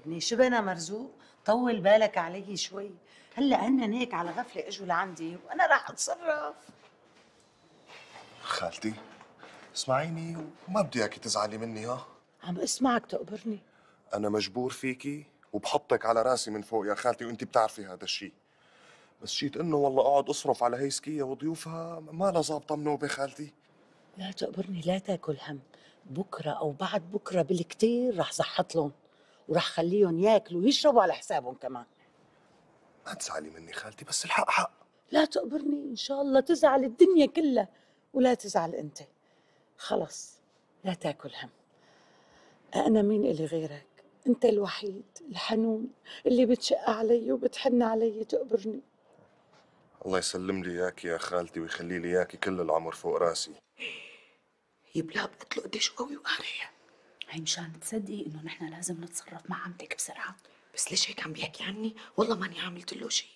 ابني شبنا مرزوق؟ طول بالك علي شوي. هلأ هن هيك على غفلة إجوا لعندي وأنا راح أتصرف. خالتي اسمعيني وما بدي إياكي تزعلي مني ها؟ عم اسمعك تقبرني. أنا مجبور فيكي وبحطك على راسي من فوق يا خالتي وانت بتعرفي هذا الشيء. بس شيت إنه والله أقعد أصرف على هي سكية وضيوفها ما لا ظابطة منوبة خالتي. لا تقبرني لا تاكل هم. بكرة أو بعد بكرة بالكتير رح زحط لهم. ورح خليهم ياكلوا ويشربوا على حسابهم كمان. ما تزعلي مني خالتي بس الحق حق. لا تقبرني إن شاء الله تزعل الدنيا كلها. ولا تزعل أنت. خلص لا تأكل هم. أنا مين إلي غيرك؟ أنت الوحيد الحنون اللي بتشق علي وبتحن علي تقبرني. الله يسلم لي اياكي يا خالتي ويخلي لي إياكي كل العمر فوق راسي. يبلا بقتله قديش قوي وقارية. هي مشان تصدقي إنه نحن لازم نتصرف مع عمتك بسرعة. بس ليش هيك عم بيحكي عني؟ والله ماني عملت له شيء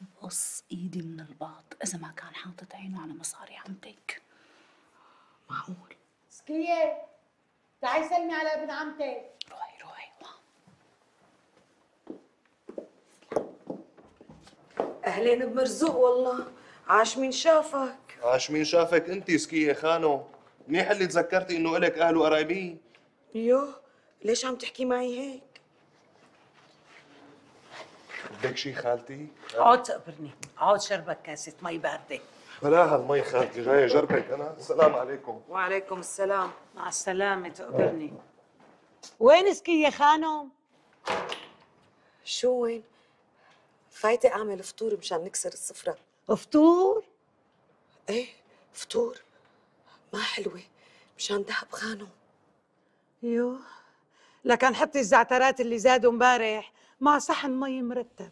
بقص إيدي من الباط. إذا ما كان حاطط عينه على مصاري عمتك. معقول؟ سكية تعي سلمي على ابن عمتك. روحي روحي. أهلين بمرزوق والله. عاش مين شافك؟ عاش مين شافك؟ انت سكية خانو. منيح اللي تذكرتي إنه إلك أهل وقرايبين يوه ليش عم تحكي معي هيك؟ بدك شي خالتي؟ عود تقبرني. عود شربك كاسة مي باردة. بلاها المي خالتي جاي جربك. أنا السلام عليكم. وعليكم السلام. مع السلامة تقبرني. وين سكية خانم؟ شو وين؟ فايتة أعمل فطور مشان نكسر السفرة. فطور؟ إيه فطور. ما حلوة مشان دهب خانو. يوه لكن حطي الزعترات اللي زادوا امبارح مع صحن مي مرتب.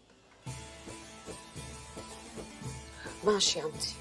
ماشي عمتي